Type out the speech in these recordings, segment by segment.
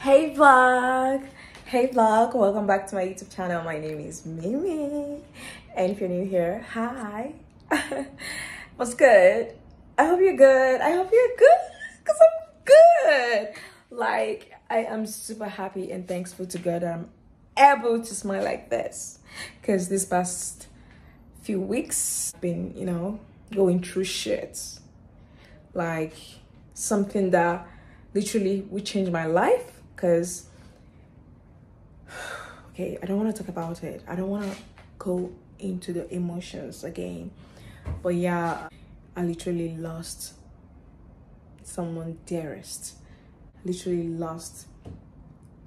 Hey vlog! Hey vlog, welcome back to my YouTube channel. My name is Mimi. And if you're new here, hi. What's good? I hope you're good. I hope you're good because I'm good. Like, I am super happy and thankful to God that I'm able to smile like this. Because this past few weeks, been, you know, going through shit. Like, something that literally would change my life because okay i don't want to talk about it. I don't want to go into the emotions again. But yeah i literally lost someone dearest. Literally lost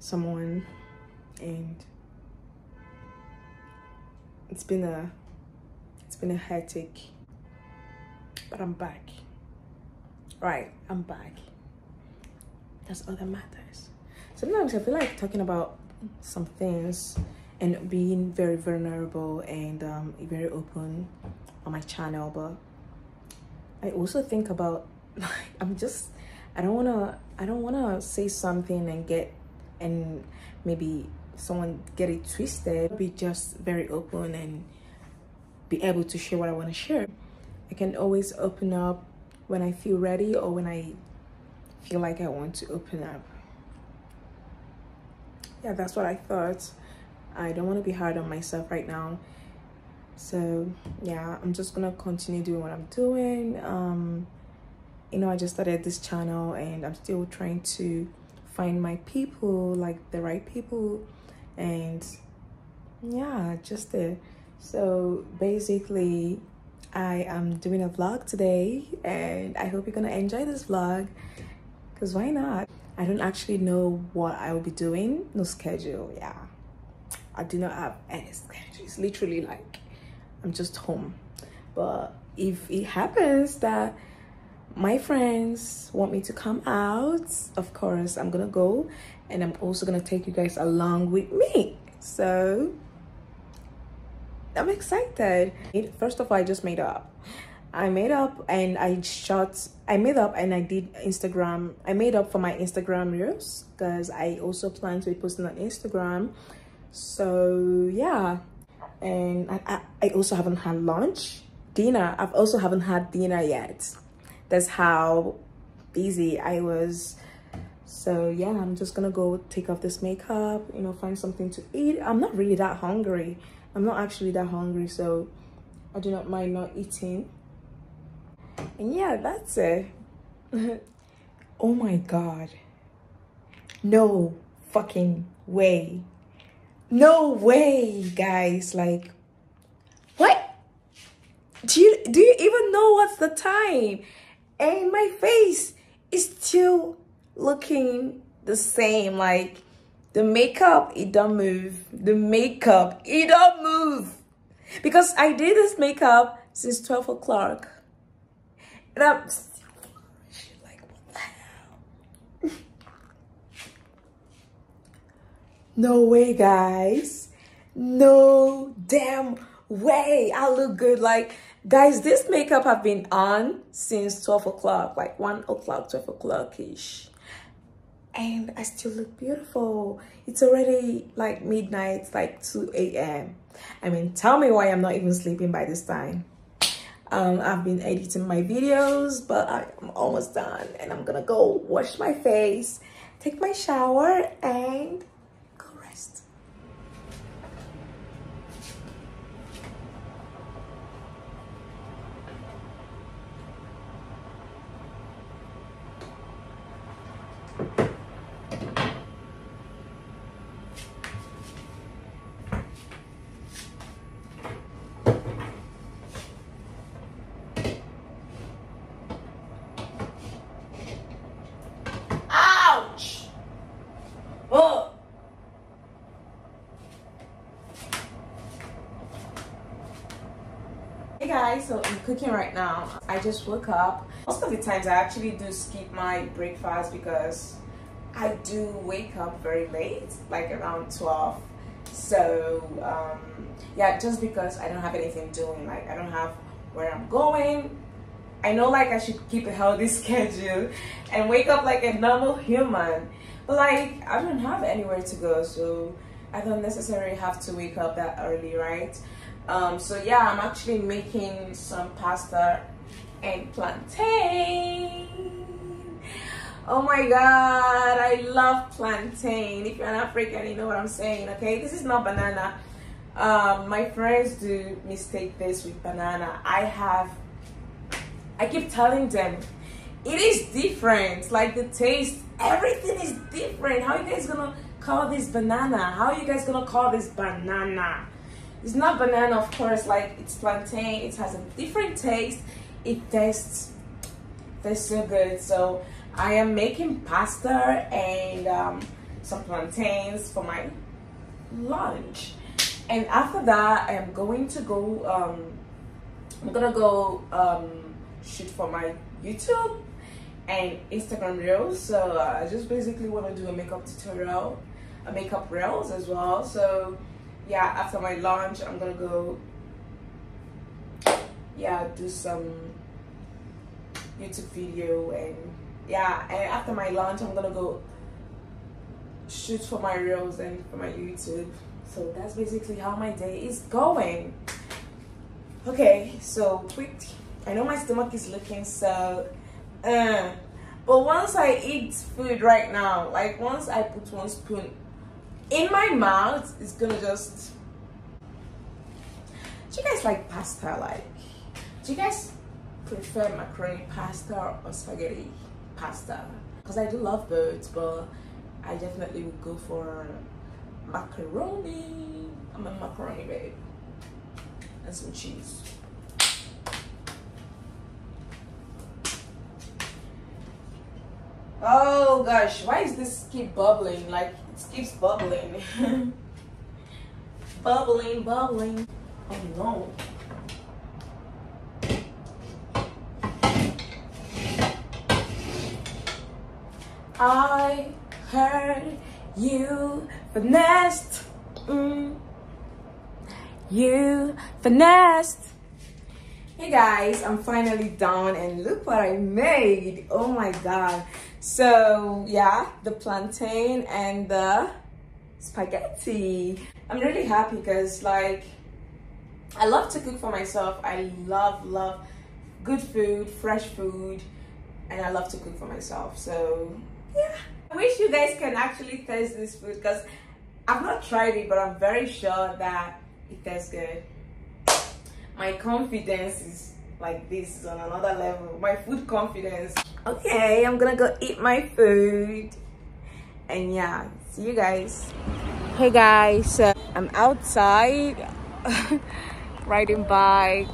someone and it's been a it's been a hectic but i'm back. Right i'm back. That's all that matters sometimes I feel like talking about some things and being very vulnerable and um, very open on my channel, but I also think about like I'm just I don't wanna I don't wanna say something and get and maybe someone get it twisted. Be just very open and be able to share what I want to share. I can always open up when I feel ready or when I feel like I want to open up yeah, that's what I thought. I don't want to be hard on myself right now. So yeah, I'm just gonna continue doing what I'm doing. Um, you know, I just started this channel and I'm still trying to find my people, like the right people, and yeah, just there. So basically, I am doing a vlog today, and I hope you're gonna enjoy this vlog, cause why not? I don't actually know what I will be doing. No schedule, yeah. I do not have any schedule. It's literally like I'm just home. But if it happens that my friends want me to come out, of course, I'm gonna go and I'm also gonna take you guys along with me. So I'm excited. First of all, I just made up. I made up and I shot I made up and I did Instagram I made up for my Instagram reels because I also plan to be posting on Instagram. So yeah. And I, I, I also haven't had lunch. Dinner I've also haven't had dinner yet. That's how busy I was. So yeah I'm just gonna go take off this makeup you know find something to eat. I'm not really that hungry. I'm not actually that hungry so I do not mind not eating and yeah, that's it. oh my God. No fucking way. No way, guys. Like, what? Do you, do you even know what's the time? And my face is still looking the same. Like, the makeup, it don't move. The makeup, it don't move. Because I did this makeup since 12 o'clock and I'm like, what the hell? no way, guys. No damn way. I look good. Like, guys, this makeup have been on since 12 o'clock, like 1 o'clock, 12 o'clock-ish. And I still look beautiful. It's already like midnight, like 2 a.m. I mean, tell me why I'm not even sleeping by this time um, I've been editing my videos, but I'm almost done and I'm gonna go wash my face, take my shower and Hey guys, so I'm cooking right now. I just woke up. Most of the times I actually do skip my breakfast because I do wake up very late, like around 12. So um, yeah, just because I don't have anything doing, like I don't have where I'm going. I know like I should keep a healthy schedule and wake up like a normal human. But like I don't have anywhere to go, so I don't necessarily have to wake up that early, right? Um, so yeah, I'm actually making some pasta and plantain. Oh my god, I love plantain. If you're an African, you know what I'm saying, okay? This is not banana. Um, my friends do mistake this with banana. I have, I keep telling them, it is different. Like the taste, everything is different. How you guys gonna call this banana? How are you guys gonna call this banana? It's not banana, of course, like it's plantain. It has a different taste. It tastes, tastes so good. So I am making pasta and um, some plantains for my lunch. And after that, I am going to go, um, I'm gonna go um, shoot for my YouTube and Instagram reels. So uh, I just basically want to do a makeup tutorial, a makeup reels as well. So yeah, after my lunch, I'm gonna go, yeah, do some YouTube video and yeah, and after my lunch, I'm gonna go shoot for my reels and for my YouTube. So that's basically how my day is going. Okay, so quick. I know my stomach is looking so, uh, but once I eat food right now, like once I put one spoon in my mouth, it's gonna just. Do you guys like pasta? Like, do you guys prefer macaroni pasta or spaghetti? pasta because I do love birds but I definitely would go for macaroni I'm a macaroni babe and some cheese oh gosh why is this keep bubbling like it keeps bubbling bubbling bubbling oh no I heard you finessed. Mm. You finessed. Hey guys, I'm finally done and look what I made. Oh my god. So yeah, the plantain and the spaghetti. I'm really happy because like I love to cook for myself. I love, love good food, fresh food, and I love to cook for myself. So yeah i wish you guys can actually taste this food because i've not tried it but i'm very sure that it tastes good my confidence is like this is on another level. My food confidence. Okay i'm gonna go eat my food. And yeah see you guys. Hey guys uh, i'm outside riding bike.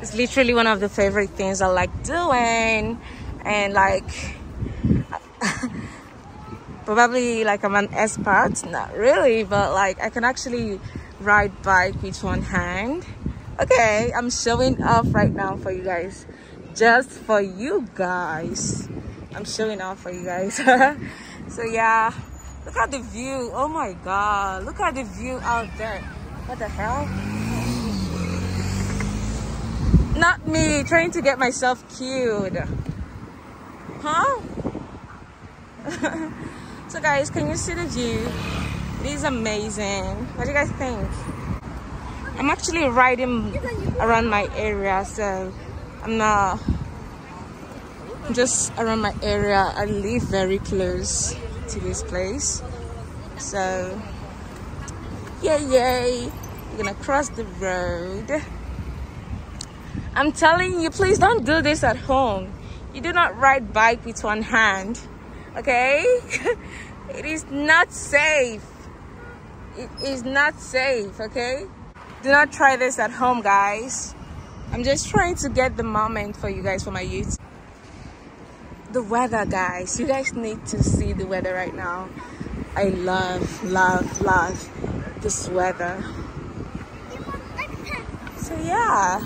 It's literally one of the favorite things I like doing. And like probably like I'm an expert not really but like I can actually ride bike with one hand. Okay I'm showing off right now for you guys. Just for you guys. I'm showing off for you guys. So yeah. Look at the view. Oh my god. Look at the view out there. What the hell? Not me trying to get myself cute. Huh? so guys, can you see the view? It is amazing. What do you guys think? I'm actually riding around my area, so I'm not just around my area. I live very close to this place. So, yay, yay. We're gonna cross the road. I'm telling you, please don't do this at home. You do not ride bike with one hand, okay? it is not safe. It is not safe, okay? Do not try this at home, guys. I'm just trying to get the moment for you guys, for my youth. The weather, guys. You guys need to see the weather right now. I love, love, love this weather. So yeah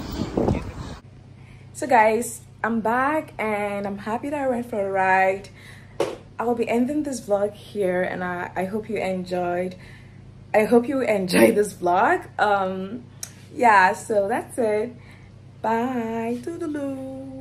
so guys i'm back and i'm happy that i went for a ride i will be ending this vlog here and i i hope you enjoyed i hope you enjoyed this vlog. Um yeah so that's it. Bye. Toodaloo